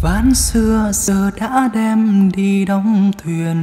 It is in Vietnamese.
Ván xưa giờ đã đem đi đóng thuyền.